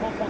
Vamos